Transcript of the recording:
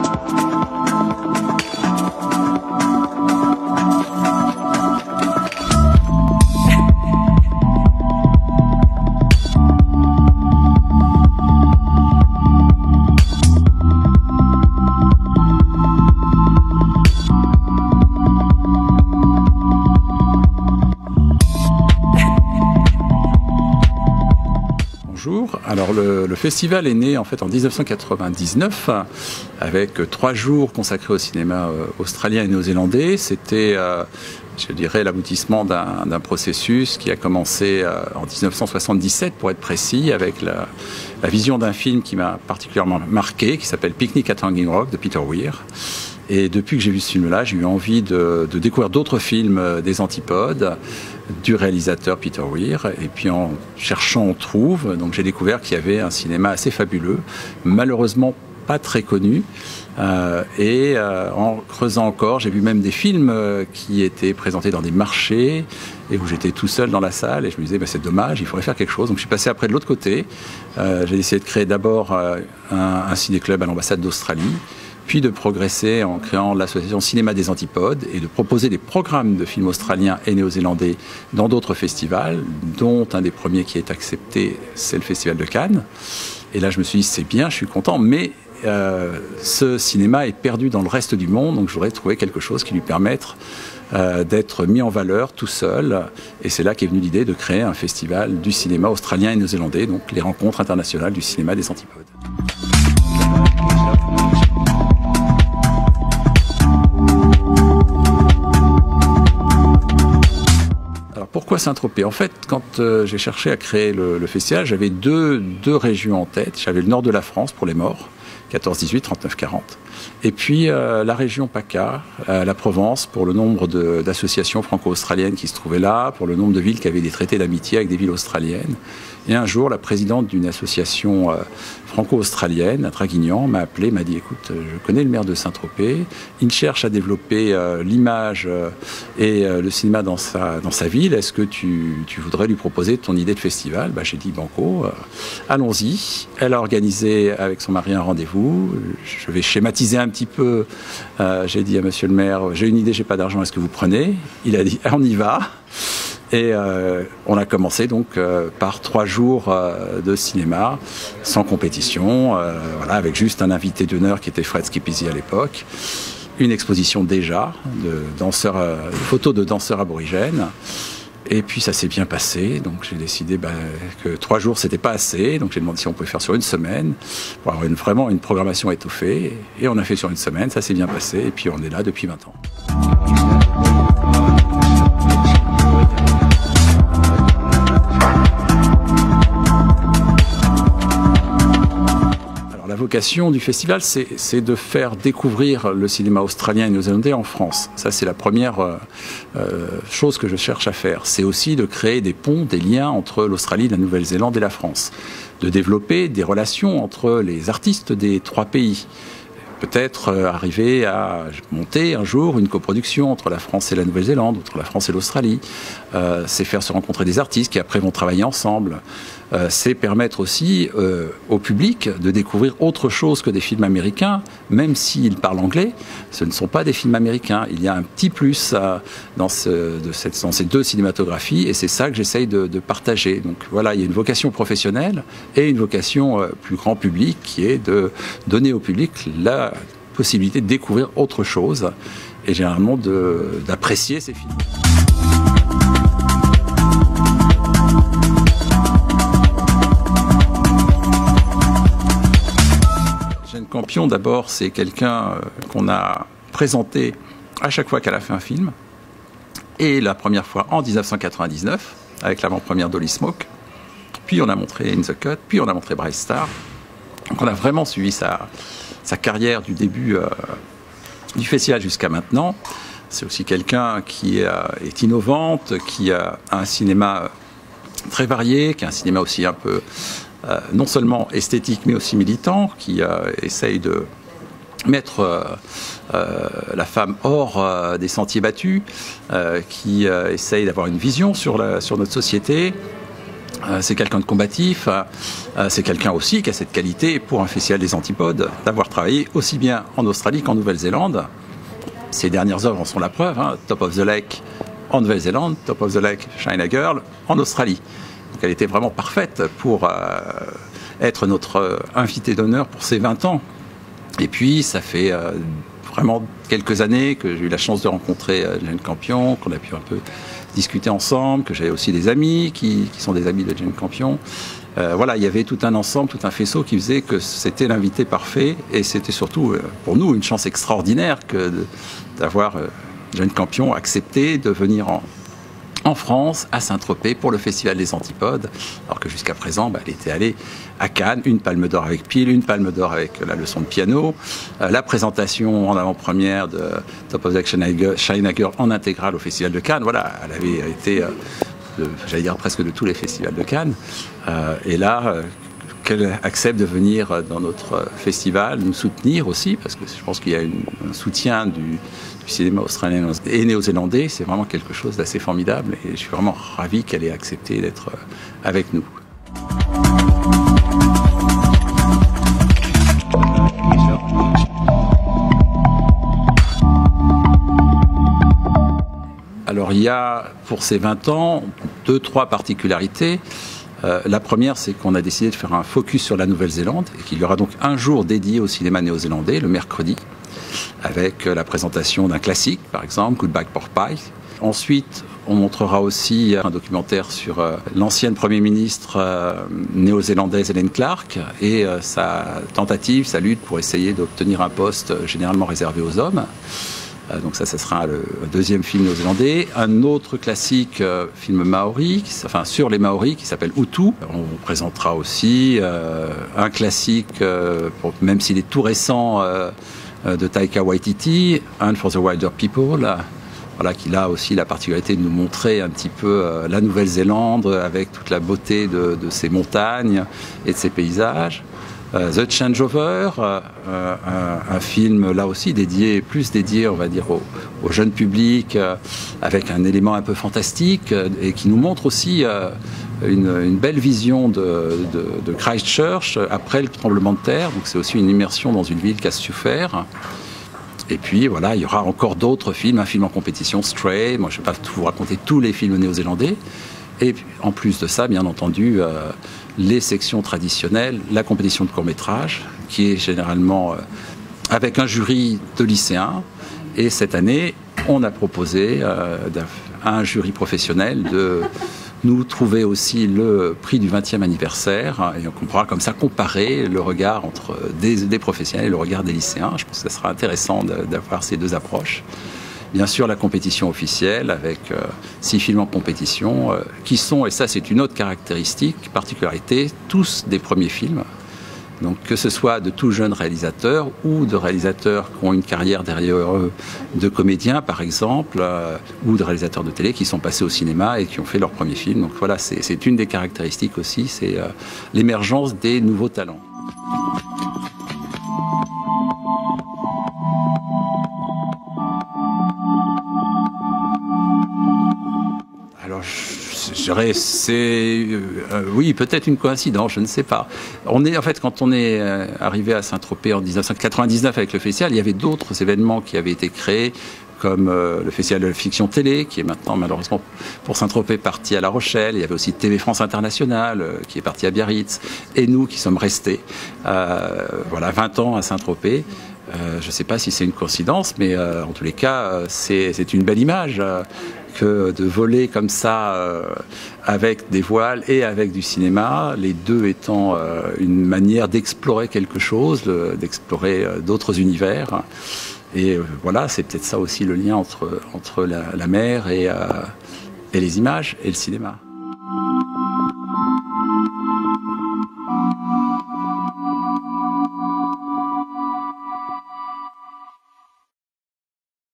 うん。Alors le, festival est né en fait en 1999 avec trois jours consacrés au cinéma euh, australien et néo-zélandais. C'était, euh, je dirais, l'aboutissement d'un processus qui a commencé euh, en 1977 pour être précis, avec la, vision d'un film qui m'a particulièrement marqué, qui s'appelle Picnic at Hanging Rock de Peter Weir. Et depuis que j'ai vu ce film-là, j'ai eu envie de, découvrir d'autres films des antipodes du réalisateur Peter Weir. Et puis en cherchant, on trouve. Donc j'ai découvert qu'il y avait un cinéma assez fabuleux, malheureusement pas très connu. Euh, et euh, en creusant encore, j'ai vu même des films euh, qui étaient présentés dans des marchés et où j'étais tout seul dans la salle et je me disais bah, c'est dommage, il faudrait faire quelque chose. Donc je suis passé après de l'autre côté. j'ai essayé de créer d'abord un, un ciné-club à l'ambassade d'Australie puis de progresser en créant l'association Cinéma des Antipodes et de proposer des programmes de films australiens et néo-zélandais dans d'autres festivals, dont un des premiers qui est accepté, c'est le Festival de Cannes. Et là, je me suis dit, c'est bien, je suis content, mais euh, ce cinéma est perdu dans le reste du monde, donc je voudrais trouver quelque chose qui lui permette euh, d'être mis en valeur tout seul. Et c'est là qu'est venue l'idée de créer un festival du cinéma australien et néo-zélandais, donc les rencontres internationales du cinéma des Antipodes. Pourquoi Saint-Tropez? En fait, quand euh, j'ai cherché à créer le, festival, j'avais deux, deux régions en tête. J'avais le nord de la France pour les morts, 14-18, 39-40. Et puis euh, la région PACA, euh, la Provence, pour le nombre d'associations franco-australiennes qui se trouvaient là, pour le nombre de villes qui avaient des traités d'amitié avec des villes australiennes. Et un jour, la présidente d'une association franco-australienne à Draguignan m'a appelé, m'a dit écoute, je connais le maire de Saint-Tropez, il cherche à développer euh, l'image euh, et euh, le cinéma dans sa, ville, est-ce que tu, tu, voudrais lui proposer ton idée de festival? Bah, J'ai dit banco, allons-y. Elle a organisé avec son mari un rendez-vous, je vais schématiser un petit peu, j'ai dit à monsieur le maire, j'ai une idée, j'ai pas d'argent, est-ce que vous prenez? Il a dit on y va. Et euh, on a commencé donc euh, par trois jours euh, de cinéma sans compétition, avec juste un invité d'honneur qui était Fred Skipisi à l'époque, une exposition déjà de danseurs, photos de danseurs aborigènes. Et puis ça s'est bien passé, donc j'ai décidé bah, que trois jours c'était pas assez, donc j'ai demandé si on pouvait faire sur une semaine pour avoir vraiment une programmation étoffée. Et on a fait sur une semaine, ça s'est bien passé, et puis on est là depuis 20 ans. Vocation du festival, c'est de faire découvrir le cinéma australien et néo-zélandais en France. Ça, c'est la première euh, euh, chose que je cherche à faire. C'est aussi de créer des ponts, des liens entre l'Australie, la Nouvelle-Zélande et la France. De développer des relations entre les artistes des trois pays peut-être euh, arriver à monter un jour une coproduction entre la France et la Nouvelle-Zélande, entre la France et l'Australie. Euh, c'est faire se rencontrer des artistes qui après vont travailler ensemble. Euh, c'est permettre aussi au public de découvrir autre chose que des films américains, même s'ils parlent anglais. Ce ne sont pas des films américains. Il y a un petit plus dans, ces deux cinématographies et c'est ça que j'essaye de, de, partager. Donc voilà, il y a une vocation professionnelle et une vocation plus grand public qui est de donner au public la possibilité de découvrir autre chose et généralement d'apprécier ces films. Jeanne Campion, d'abord, c'est quelqu'un euh, qu'on a présenté à chaque fois qu'elle a fait un film. Et la première fois en 1999, avec l'avant-première d'Holly Smoke. Puis on a montré In the Cut, puis on a montré Bright Star. Donc on a vraiment suivi sa, sa carrière du début euh, du festival jusqu'à maintenant. C'est aussi quelqu'un qui euh, est innovante, qui a un cinéma euh, très varié, qui a un cinéma aussi un peu non seulement esthétique mais aussi militant, qui essaye de mettre la femme hors des sentiers battus, qui essaye d'avoir une vision sur notre société, c'est quelqu'un de combatif, c'est quelqu'un aussi qui a cette qualité pour un festival des antipodes, d'avoir travaillé aussi bien en Australie qu'en Nouvelle-Zélande. Ses dernières œuvres en sont la preuve, hein. Top of the Lake en Nouvelle-Zélande, Top of the Lake, China Girl en Australie. Donc elle était vraiment parfaite pour être notre invité d'honneur pour ses 20 ans. Et puis ça fait vraiment quelques années que j'ai eu la chance de rencontrer euh, Jane Campion, qu'on a pu un peu discuter ensemble, que j'avais aussi des amis qui, sont des amis de Jane Campion. Euh, voilà, il y avait tout un ensemble, tout un faisceau qui faisait que c'était l'invité parfait et c'était surtout euh, pour nous une chance extraordinaire que d'avoir Jane Campion accepté de venir en, en France, à Saint-Tropez, pour le Festival des Antipodes, alors que jusqu'à présent, bah, elle était allée à Cannes, une palme d'or avec pile, une palme d'or avec la leçon de piano, euh, la présentation en avant-première de Top of the China Girl en intégrale au Festival de Cannes. Voilà, elle avait été, euh, j'allais dire presque de tous les festivals de Cannes. Euh, et là, qu'elle accepte de venir dans notre festival, nous soutenir aussi, parce que je pense qu'il y a un soutien du, cinéma australien et néo-zélandais, c'est vraiment quelque chose d'assez formidable et je suis vraiment ravi qu'elle ait accepté d'être euh, avec nous. Alors il y a pour ces 20 ans deux, trois particularités. Euh, la première, c'est qu'on a décidé de faire un focus sur la Nouvelle-Zélande et qu'il y aura donc un jour dédié au cinéma néo-zélandais, le mercredi, avec euh, la présentation d'un classique, par exemple, Goodbye Pie. Ensuite, on montrera aussi un documentaire sur euh, l'ancienne Premier ministre néo-zélandaise Helen Clark et sa tentative, sa lutte pour essayer d'obtenir un poste généralement réservé aux hommes. Euh, donc ça, ce sera le deuxième film néo-zélandais. Un autre classique, euh, film maori, enfin sur les maoris, qui s'appelle Utu. On vous présentera aussi euh, un classique, même s'il est tout récent, de Taika Waititi, Un for the Wilder People. Voilà, qui a aussi la particularité de nous montrer un petit peu la Nouvelle-Zélande avec toute la beauté de, de ses montagnes et de ses paysages. Euh, The Changeover, euh, euh, un, film là aussi dédié, plus dédié, on va dire, au, jeune public, avec un élément un peu fantastique et qui nous montre aussi une, belle vision de, Christchurch après le tremblement de terre. Donc c'est aussi une immersion dans une ville qui a souffert. Et puis voilà, il y aura encore d'autres films, un film en compétition, Stray. Moi, je ne vais pas vous raconter tous les films néo-zélandais. Et en plus de ça, bien entendu, les sections traditionnelles, la compétition de court métrage, qui est généralement euh, avec un jury de lycéens. Et cette année, on a proposé euh, à un jury professionnel de nous trouver aussi le prix du 20e anniversaire et on pourra comme ça comparer le regard entre des, professionnels et le regard des lycéens. Je pense que ce sera intéressant d'avoir ces deux approches. Bien sûr, la compétition officielle avec euh, six films en compétition euh, qui sont, et ça c'est une autre caractéristique, particularité, tous des premiers films. Donc que ce soit de tout jeunes réalisateurs ou de réalisateurs qui ont une carrière derrière eux, de comédiens par exemple, euh, ou de réalisateurs de télé qui sont passés au cinéma et qui ont fait leur premier film. Donc voilà, c'est une des caractéristiques aussi, c'est l'émergence des nouveaux talents. Je dirais, c'est euh, euh, oui, peut-être une coïncidence, je ne sais pas. On est en fait quand on est euh, arrivé à Saint-Tropez en 1999 avec le festival, il y avait d'autres événements qui avaient été créés comme le Festival de la fiction télé, qui est maintenant malheureusement pour Saint-Tropez parti à La Rochelle. Il y avait aussi TV France International, qui est parti à Biarritz, et nous qui sommes restés, voilà, 20 ans à Saint-Tropez. je ne sais pas si c'est une coïncidence, mais en tous les cas, c'est une belle image que de voler comme ça euh, avec des voiles et avec du cinéma, les deux étant euh, une manière d'explorer quelque chose, d'explorer euh, d'autres univers. Et voilà, c'est peut-être ça aussi le lien entre, entre la, mer et, et les images et le cinéma.